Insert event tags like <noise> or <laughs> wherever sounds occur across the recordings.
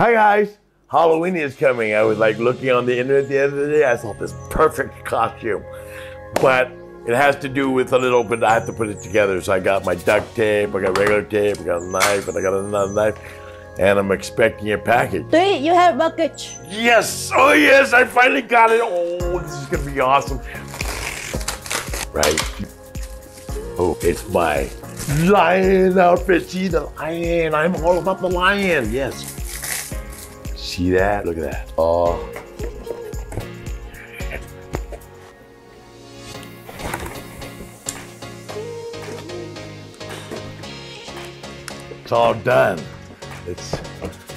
Hi guys, Halloween is coming. I was like looking on the internet the other day. I saw this perfect costume, but it has to do with a little bit. I have to put it together. So I got my duct tape, I got regular tape, I got a knife, and I got another knife, and I'm expecting a package. Do you have a package? Yes! Oh yes! I finally got it. Oh, this is gonna be awesome. Right. Oh, it's my lion outfit. See the lion. I'm all about the lion. Yes. See that? Look at that. Oh. It's all done. It's,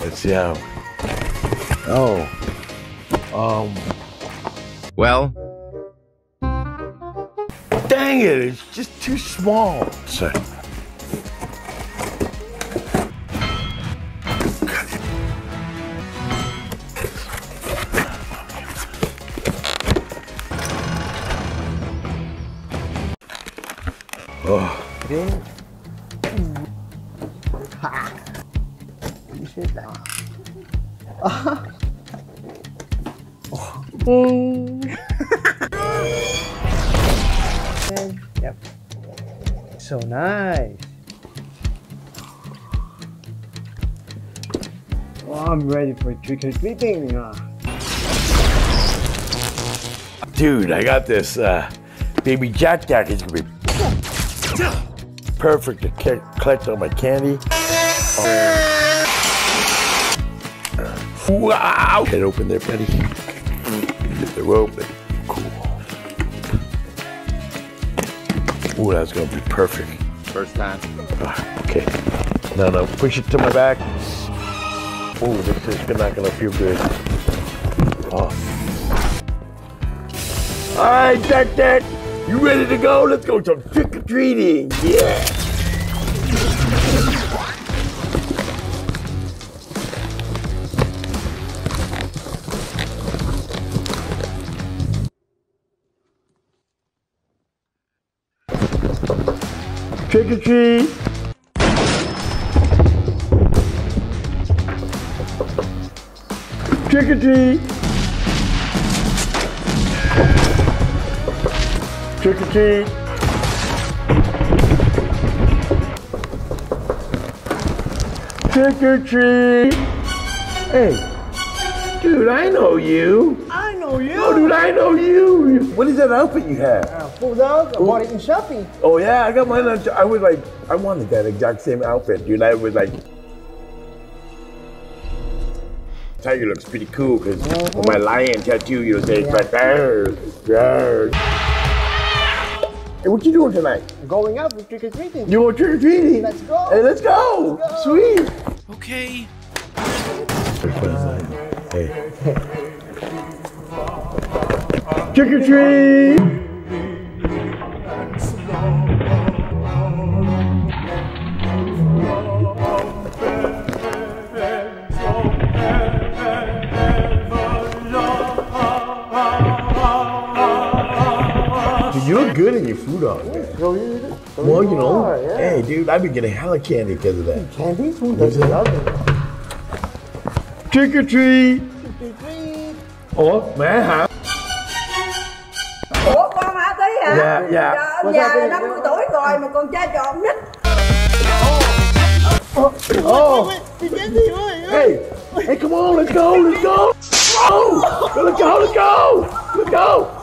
let's see how. Oh. Um. Well, Dang it, it's just too small. Yep. <laughs> So nice. Well, I'm ready for trick or treating. Dude, I got this uh, baby Jack Jack. It's gonna be perfect to collect all my candy. Wow! Get open there, Betty. Get the rope. Cool. Ooh, that's gonna be perfect. first time. Ah, Okay. No, no, push it to my back. Ooh, this is not gonna feel good. Oh. All right, Jack Jack, you ready to go? Let's go some trick or treating. Yeah. Trick or treat. Trick or treat. Trick or treat. Trick or treat. Hey, dude, I know you. I know you. Oh, dude, I know you. What is that outfit you have? Uh, pulled out. I bought it in Shopee. Oh yeah, I got mine. On, I was like, I wanted that exact same outfit, dude. I was like, Tiger looks pretty cool because with my lion tattoo, you know, say it's like, "Arr, arr." Hey, what you doing tonight? Going out for trick or treating. You want trick or treating? Let's go. Hey, let's go. Let's go. Sweet. Okay. Hey. Trick or treat. Dude, you look good in your food on, man. So you, so Well, you know, are, yeah. hey, dude, I've been getting hella candy because of that. Candy? Who does nothing? Trick or treat. Trick or treat. Ủa, mẹ hả? Ủa con hả tí hả? Dạ, dạ. Trời, già 50 tuổi rồi mà còn cha trộn nít. Oh, oh. hey, hey, come on, let's go, let's go. Oh, let's go, let's go.